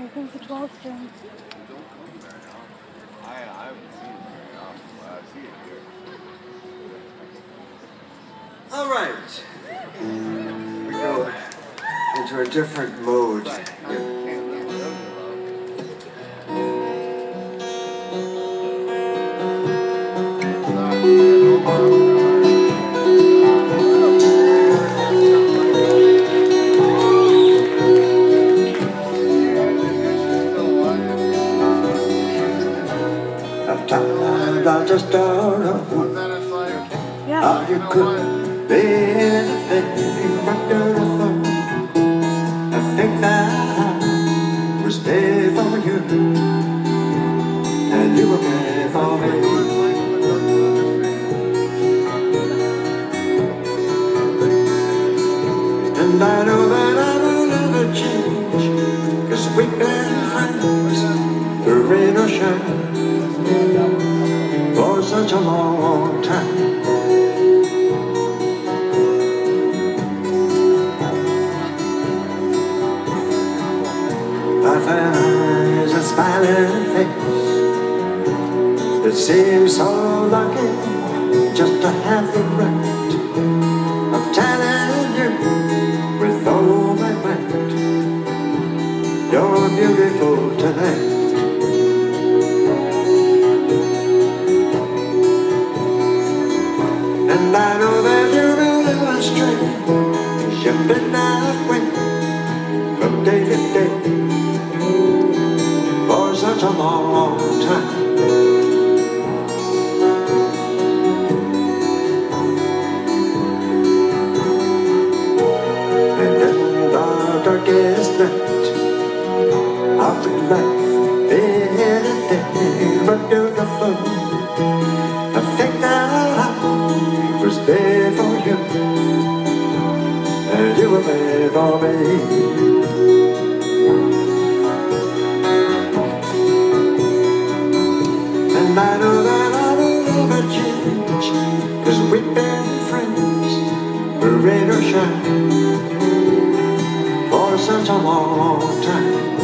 I think the 12 string. I, I haven't seen it very often, but I see it here. All right. We go into a different mode. I just don't know Yeah. how you could be anything but beautiful. I think that I was made for you, and you were made for me. And I know that I will never change, cause we've been friends through rain or shine such a long time. My eyes a smiling face. It seems so lucky just to have the right And I know that you will never stray. You've that way from day to day for such a long time. And in the darkest night and you were there for me. And I know that I will never change, cause we've been friends, rain or shine, for such a long time.